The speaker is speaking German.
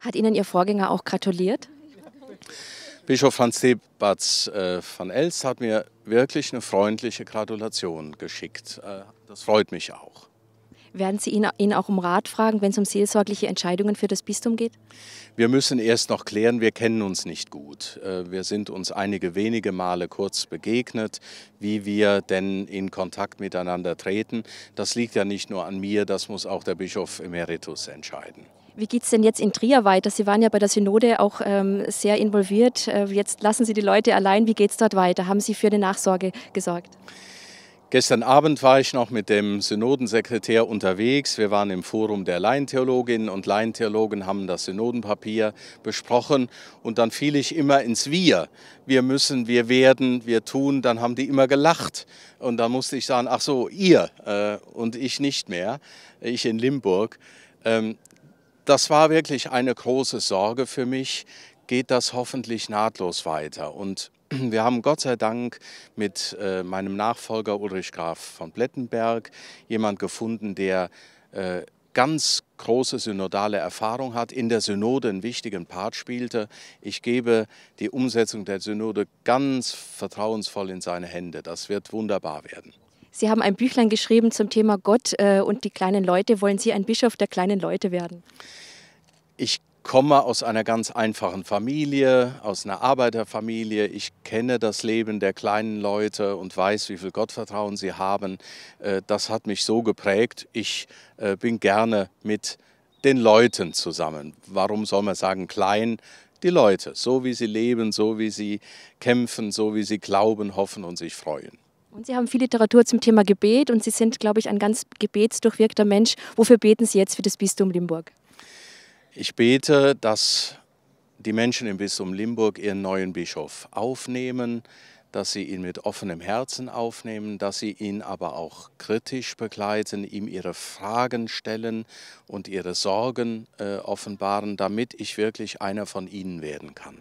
Hat Ihnen Ihr Vorgänger auch gratuliert? Bischof Franz Debatz äh, von Elst hat mir wirklich eine freundliche Gratulation geschickt. Äh, das freut mich auch. Werden Sie ihn, auch um Rat fragen, wenn es um seelsorgliche Entscheidungen für das Bistum geht? Wir müssen erst noch klären, wir kennen uns nicht gut. Äh, wir sind uns einige wenige Male kurz begegnet, wie wir denn in Kontakt miteinander treten. Das liegt ja nicht nur an mir, das muss auch der Bischof Emeritus entscheiden. Wie geht es denn jetzt in Trier weiter? Sie waren ja bei der Synode auch ähm, sehr involviert. Äh, jetzt lassen Sie die Leute allein. Wie geht es dort weiter? Haben Sie für eine Nachsorge gesorgt? Gestern Abend war ich noch mit dem Synodensekretär unterwegs. Wir waren im Forum der Laientheologinnen und Laientheologen, haben das Synodenpapier besprochen und dann fiel ich immer ins Wir. Wir müssen, wir werden, wir tun. Dann haben die immer gelacht und dann musste ich sagen, ach so, ihr äh, und ich nicht mehr, ich in Limburg. Ähm, das war wirklich eine große Sorge für mich. Geht das hoffentlich nahtlos weiter? Und wir haben Gott sei Dank mit äh, meinem Nachfolger Ulrich Graf von Plettenberg jemand gefunden, der äh, ganz große synodale Erfahrung hat, in der Synode einen wichtigen Part spielte. Ich gebe die Umsetzung der Synode ganz vertrauensvoll in seine Hände. Das wird wunderbar werden. Sie haben ein Büchlein geschrieben zum Thema Gott äh, und die kleinen Leute. Wollen Sie ein Bischof der kleinen Leute werden? Ich komme aus einer ganz einfachen Familie, aus einer Arbeiterfamilie. Ich kenne das Leben der kleinen Leute und weiß, wie viel Gottvertrauen sie haben. Äh, das hat mich so geprägt. Ich äh, bin gerne mit den Leuten zusammen. Warum soll man sagen klein? Die Leute, so wie sie leben, so wie sie kämpfen, so wie sie glauben, hoffen und sich freuen. Und Sie haben viel Literatur zum Thema Gebet und Sie sind, glaube ich, ein ganz gebetsdurchwirkter Mensch. Wofür beten Sie jetzt für das Bistum Limburg? Ich bete, dass die Menschen im Bistum Limburg ihren neuen Bischof aufnehmen, dass sie ihn mit offenem Herzen aufnehmen, dass sie ihn aber auch kritisch begleiten, ihm ihre Fragen stellen und ihre Sorgen äh, offenbaren, damit ich wirklich einer von ihnen werden kann.